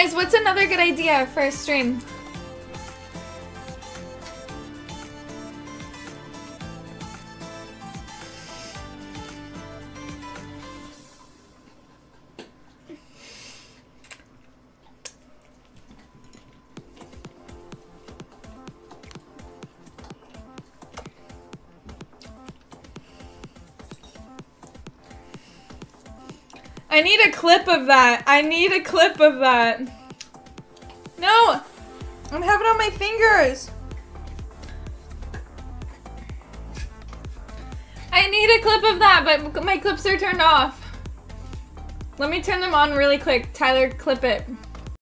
Guys, what's another good idea for a stream? I need a clip of that. I need a clip of that. No! I'm having it on my fingers. I need a clip of that, but my clips are turned off. Let me turn them on really quick. Tyler, clip it.